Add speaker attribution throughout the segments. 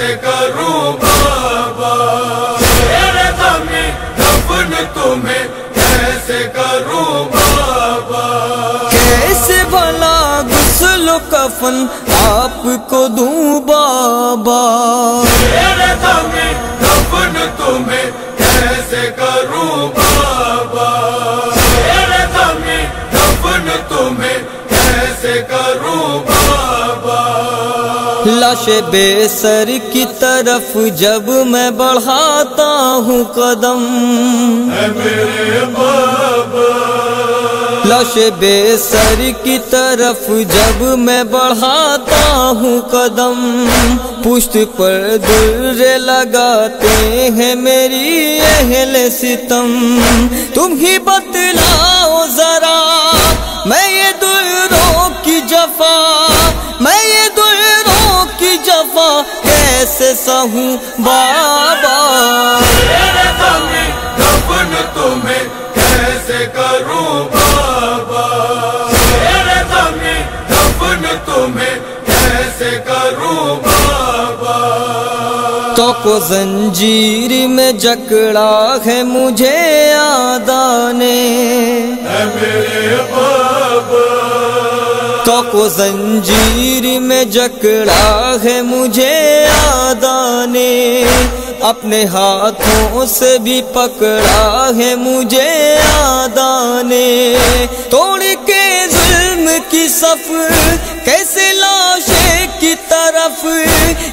Speaker 1: کیسے کروں بابا۔ میرے دمی دفن تمہیں کیسے کروں بابا؟
Speaker 2: کیسے بھلا غسل و کفن آپ کو دوں بابا؟
Speaker 1: میرے دمی دفن
Speaker 2: لاش بے سر کی طرف جب میں بڑھاتا ہوں قدم۔
Speaker 1: میرے بابا۔
Speaker 2: لاش بے سر کی طرف جب میں بڑھاتا ہوں قدم۔ پشت پر در لگاتے ہیں میری اہل ستم۔ تم ہی بتلاؤ ذرا میں کیسے سہوں بابا۔
Speaker 1: دفن تمہیں کیسے کروں بابا؟ دفن تمہیں کیسے کروں بابا؟
Speaker 2: تو کو زنجیر میں جکڑا ہے مجھے آدا نے
Speaker 1: اے میرے بابا
Speaker 2: کو زنجیر میں جکڑا ہے مجھے آدا نے اپنے ہاتھوں سے بھی پکڑا ہے مجھے آدا نے توڑ کے ظلم کی صف، کیسے لاشے کی طرف،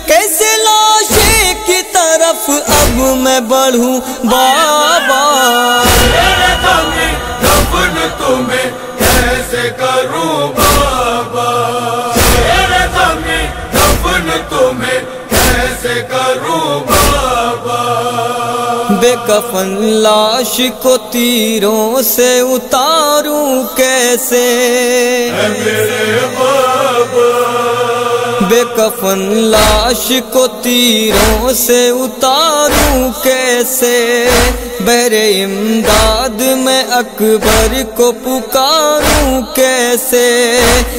Speaker 2: کیسے لاشے کی طرف اب میں بڑھوں۔ بابا بے کفن لاش کو تیروں سے اتاروں کیسے؟ بے کفن لاش کو تیروں سے اتاروں کیسے؟ بہر امداد میں اکبر کو پکاروں کیسے؟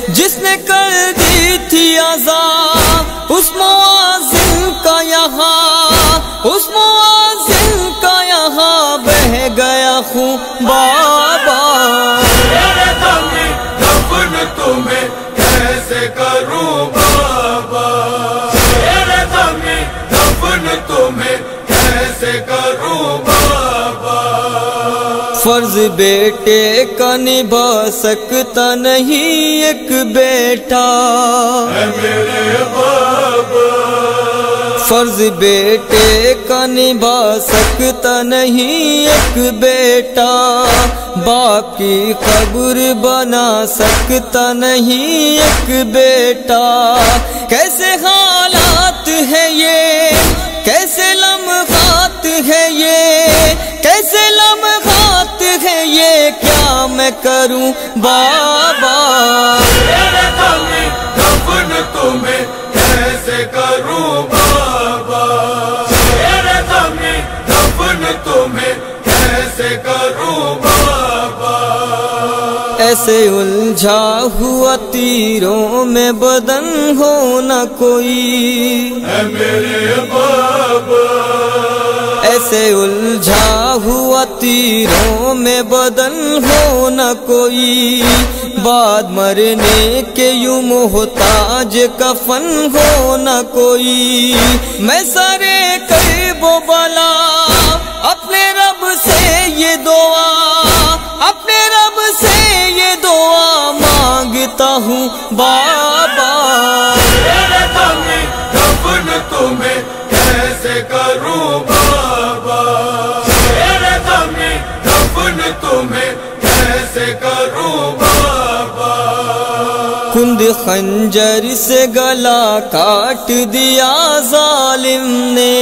Speaker 2: جس نے کر دی تھی آزاد اس معاذن کا یہاں، اس بابا.
Speaker 1: دفن تمہیں کیسے کروں بابا؟ دفن تمہیں کیسے کروں بابا؟
Speaker 2: فرض بیٹے کا نبھا سکتا نہیں ایک بیٹا.
Speaker 1: اے میرے بابا
Speaker 2: فرض بیٹے کا نبھا سکتا نہیں ایک بیٹا باقی قبر بنا سکتا نہیں ایک بیٹا کیسے حالات ہے یہ؟ کیسے لمحات ہے یہ؟ کیسے لمحات ہے یہ؟ کیا میں کروں بابا؟
Speaker 1: تمہیں کیسے کروں بابا؟
Speaker 2: ایسے الجھا ہوا تیروں میں بدن ہو نہ کوئی۔
Speaker 1: اے میرے بابا۔
Speaker 2: ایسے الجھا ہوا تیروں میں بدن ہو نہ کوئی۔ بعد مرنے کے یوں محتاج کفن ہو نہ کوئی۔ میں سارے قریب
Speaker 1: کروں بابا میرے دمی دفن تمہیں کیسے کروں بابا
Speaker 2: کند خنجر سے گلا کاٹ دیا ظالم نے۔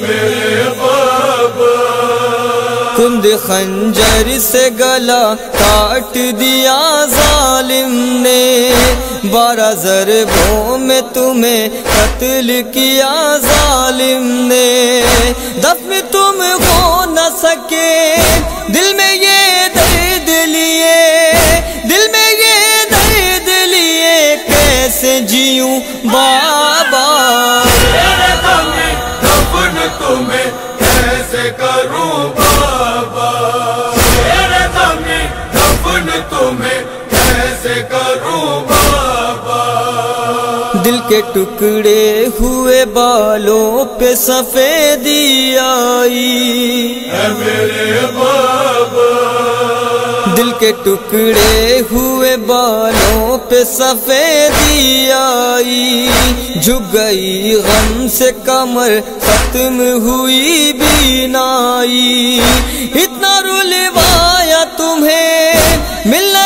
Speaker 1: میرے بابا
Speaker 2: کند خنجر سے گلا کاٹ دیا ظالم نے۔ بارہ ضربوں میں تمہیں قتل کیا، ظالم نے۔ دفن تم ہو نہ سکے۔ دل میں یہ درد لیے۔ دل میں یہ درد لیے۔ کیسے جیوں بابا؟
Speaker 1: تمہیں۔
Speaker 2: کے ٹکڑے ہوئے بالوں پہ سفیدی آئی۔
Speaker 1: اے میرے بابا۔
Speaker 2: دل کے ٹکڑے ہوئے بالوں پہ سفیدی آئی۔ جھک گئی غم سے کمر ختم ہوئی بینائی۔ اتنا رلوایا تمہیں مل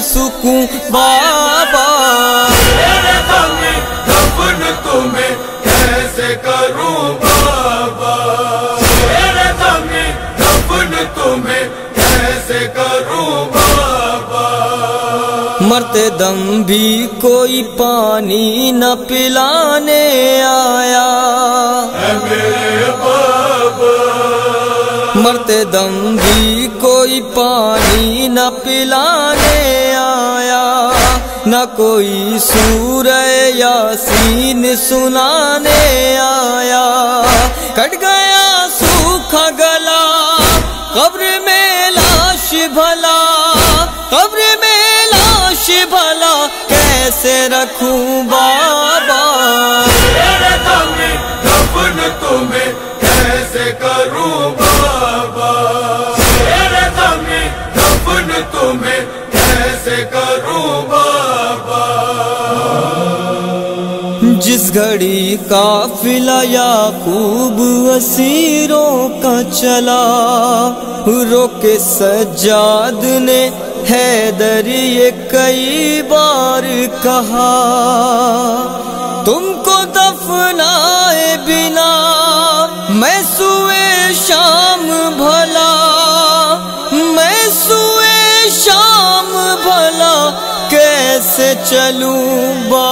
Speaker 2: سکوں بابا۔
Speaker 1: دفن تمہیں کیسے کروں بابا؟ دفن تمہیں کیسے کروں بابا؟
Speaker 2: مرتے دم بھی کوئی پانی نہ پلانے آیا۔
Speaker 1: اے میرے بابا۔
Speaker 2: مرتے دم بھی کوئی پانی نہ پلانے نہ کوئی سورہ یاسین سنانے آیا۔ کٹ گیا سوکھا گلا، قبر میں لاش بھلا، قبر میں لاش بھلا، کیسے رکھوں
Speaker 1: بابا
Speaker 2: جس گھڑی قافلہ یعقوب اسیروں کا چلا روکے سجاد نے حیدر یہ کئی بار کہا، تم کو دفنائے بنا، میں سوئے شام بھلا، میں سوئے شام بھلا، کیسے چلوں بابا